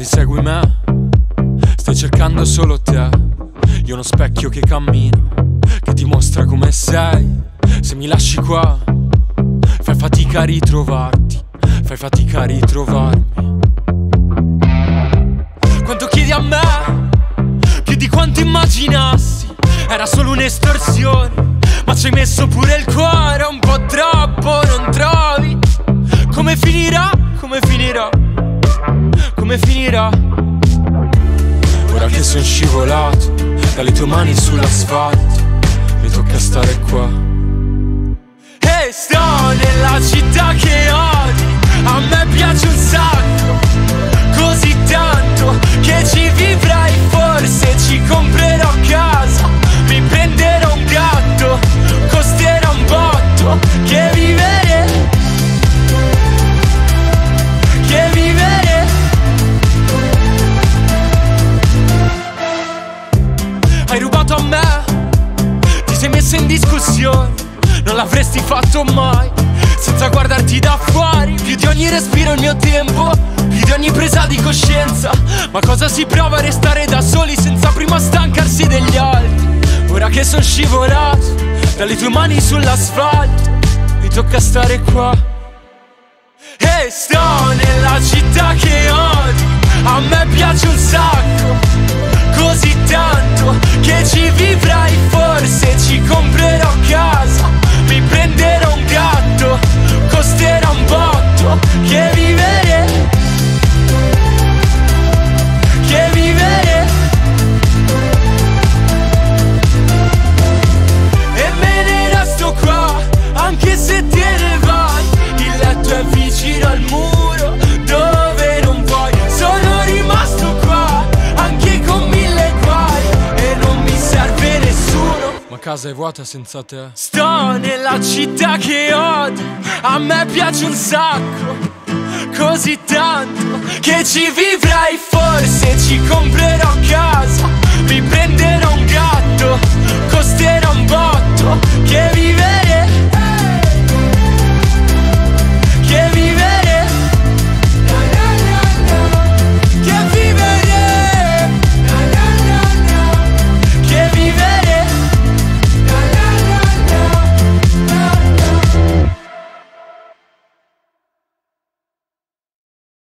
segui me, stai cercando solo te. Io uno specchio che cammina, che dimostra come sei. Se mi lasci qua, fai fatica a ritrovarti, fai fatica a ritrovarmi. Quanto chiedi a me, più di quanto immaginassi, era solo un'estorsione. Ma ci hai messo pure il cuore un po' troppo, non trovi? Come finirà? Come finirà? Come finirà? Ora che sono scivolato dalle tue mani sull'asfalto, mi tocca stare qua. E sto nella città che odi, a me piace un sacco, così tanto che ci vivrai forse, ci comprerò casa, mi prenderò un gatto, costerà un botto, che vivere, sei messo in discussione, non l'avresti fatto mai, senza guardarti da fuori, più di ogni respiro il mio tempo, più di ogni presa di coscienza, ma cosa si prova a restare da soli senza prima stancarsi degli altri? Ora che sono scivolato dalle tue mani sull'asfalto, mi tocca stare qua. E sto nella città che odi, a me piace un sacco, casa è vuota senza te. Sto nella città che odio, a me piace un sacco Così tanto che ci vivrai forse Ci comprerò casa